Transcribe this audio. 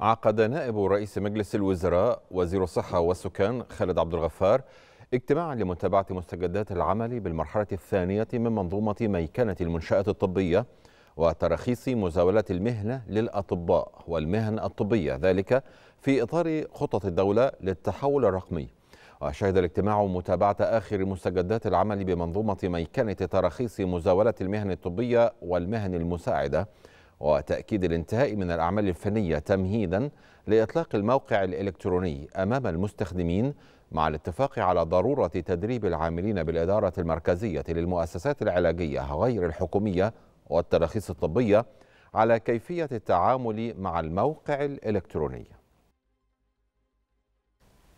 عقد نائب رئيس مجلس الوزراء وزير الصحة والسكان خالد عبد الغفار اجتماعا لمتابعة مستجدات العمل بالمرحلة الثانية من منظومة ميكنة المنشآت الطبية وتراخيص مزاولة المهنة للأطباء والمهن الطبية ذلك في إطار خطط الدولة للتحول الرقمي. وشهد الاجتماع متابعة آخر مستجدات العمل بمنظومة ميكنة تراخيص مزاولة المهن الطبية والمهن المساعدة وتأكيد الانتهاء من الأعمال الفنية تمهيدا لإطلاق الموقع الإلكتروني أمام المستخدمين مع الاتفاق على ضرورة تدريب العاملين بالإدارة المركزية للمؤسسات العلاجية غير الحكومية والتراخيص الطبية على كيفية التعامل مع الموقع الإلكتروني.